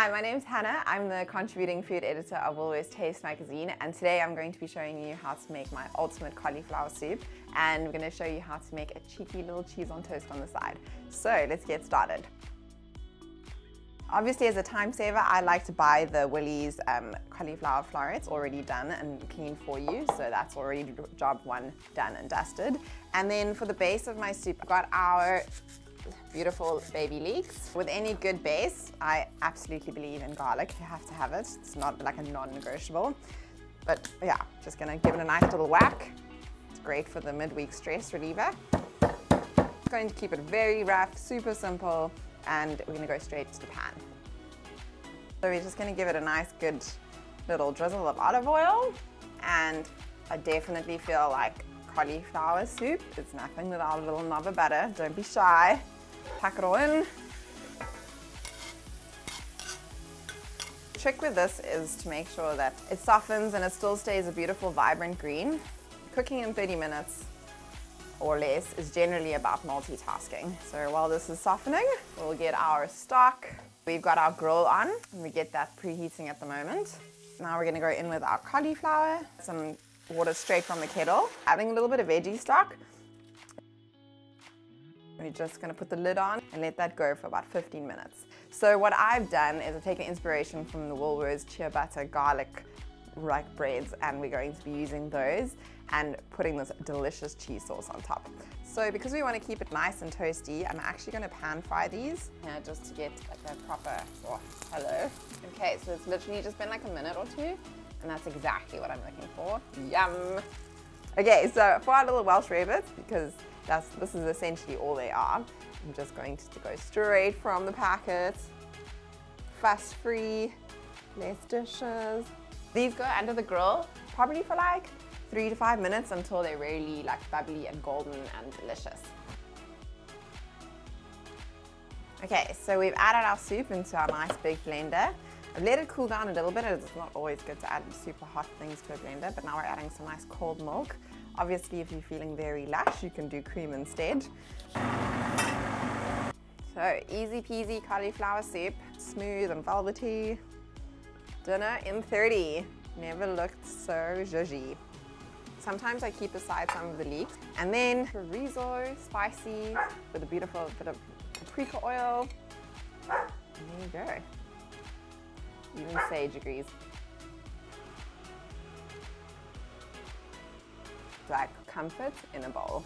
Hi, my name is Hannah. I'm the contributing food editor of Woolworths Taste magazine and today I'm going to be showing you how to make my ultimate cauliflower soup and we're going to show you how to make a cheeky little cheese on toast on the side. So let's get started. Obviously, as a time saver, I like to buy the Woolies um, cauliflower florets already done and clean for you. So that's already job one done and dusted. And then for the base of my soup, I've got our beautiful baby leeks. With any good base, I absolutely believe in garlic. You have to have it. It's not like a non-negotiable. But yeah, just gonna give it a nice little whack. It's great for the midweek stress reliever. Going to keep it very rough, super simple, and we're gonna go straight to the pan. So we're just gonna give it a nice good little drizzle of olive oil and I definitely feel like cauliflower soup It's nothing without a little knob of butter. Don't be shy. Pack it all in. Trick with this is to make sure that it softens and it still stays a beautiful vibrant green. Cooking in 30 minutes or less is generally about multitasking. So while this is softening, we'll get our stock. We've got our grill on and we get that preheating at the moment. Now we're gonna go in with our cauliflower, some water straight from the kettle, adding a little bit of veggie stock. We're just gonna put the lid on and let that go for about 15 minutes. So what I've done is I've taken inspiration from the Woolworths ciabatta garlic like breads and we're going to be using those and putting this delicious cheese sauce on top. So because we want to keep it nice and toasty, I'm actually going to pan fry these just to get like a proper, oh, hello. Okay, so it's literally just been like a minute or two and that's exactly what I'm looking for. Yum. Okay, so for our little Welsh rabbits, because that's, this is essentially all they are, I'm just going to go straight from the packet, fast free, less dishes, these go under the grill probably for like three to five minutes until they're really like bubbly and golden and delicious. Okay, so we've added our soup into our nice big blender. I've let it cool down a little bit. It's not always good to add super hot things to a blender, but now we're adding some nice cold milk. Obviously, if you're feeling very lush, you can do cream instead. So easy peasy cauliflower soup, smooth and velvety. Dinner in 30. Never looked so zhuzhy. Sometimes I keep aside some of the leeks. And then chorizo, spicy, with a beautiful bit of paprika oil. And there you go. Even sage agrees. Like comfort in a bowl.